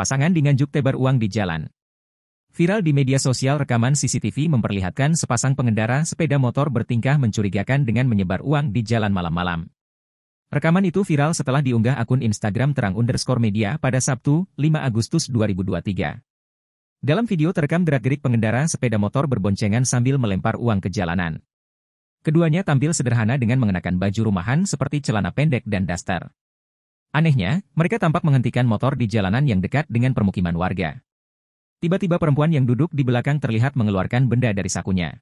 pasangan dinganjuk tebar uang di jalan. Viral di media sosial rekaman CCTV memperlihatkan sepasang pengendara sepeda motor bertingkah mencurigakan dengan menyebar uang di jalan malam-malam. Rekaman itu viral setelah diunggah akun Instagram terang underscore media pada Sabtu, 5 Agustus 2023. Dalam video terekam gerak-gerik pengendara sepeda motor berboncengan sambil melempar uang ke jalanan. Keduanya tampil sederhana dengan mengenakan baju rumahan seperti celana pendek dan daster. Anehnya, mereka tampak menghentikan motor di jalanan yang dekat dengan permukiman warga. Tiba-tiba perempuan yang duduk di belakang terlihat mengeluarkan benda dari sakunya.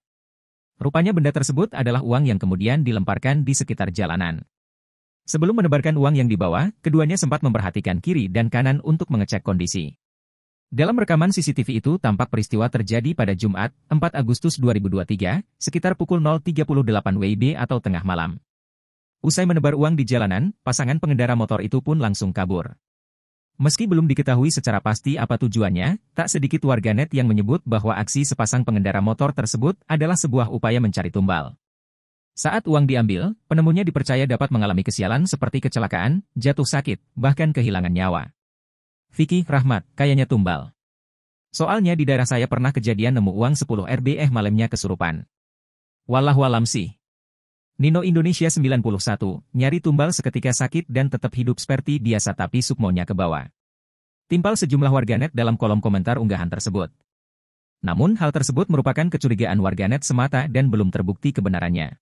Rupanya benda tersebut adalah uang yang kemudian dilemparkan di sekitar jalanan. Sebelum menebarkan uang yang dibawa, keduanya sempat memperhatikan kiri dan kanan untuk mengecek kondisi. Dalam rekaman CCTV itu tampak peristiwa terjadi pada Jumat, 4 Agustus 2023, sekitar pukul 0.38 WIB atau tengah malam. Usai menebar uang di jalanan, pasangan pengendara motor itu pun langsung kabur. Meski belum diketahui secara pasti apa tujuannya, tak sedikit warganet yang menyebut bahwa aksi sepasang pengendara motor tersebut adalah sebuah upaya mencari tumbal. Saat uang diambil, penemunya dipercaya dapat mengalami kesialan seperti kecelakaan, jatuh sakit, bahkan kehilangan nyawa. Vicky Rahmat, kayaknya tumbal. Soalnya di daerah saya pernah kejadian nemu uang 10 RBH malamnya kesurupan. Wallahualam sih. Nino Indonesia 91, nyari tumbal seketika sakit dan tetap hidup seperti biasa tapi sukmonya ke bawah. Timpal sejumlah warganet dalam kolom komentar unggahan tersebut. Namun hal tersebut merupakan kecurigaan warganet semata dan belum terbukti kebenarannya.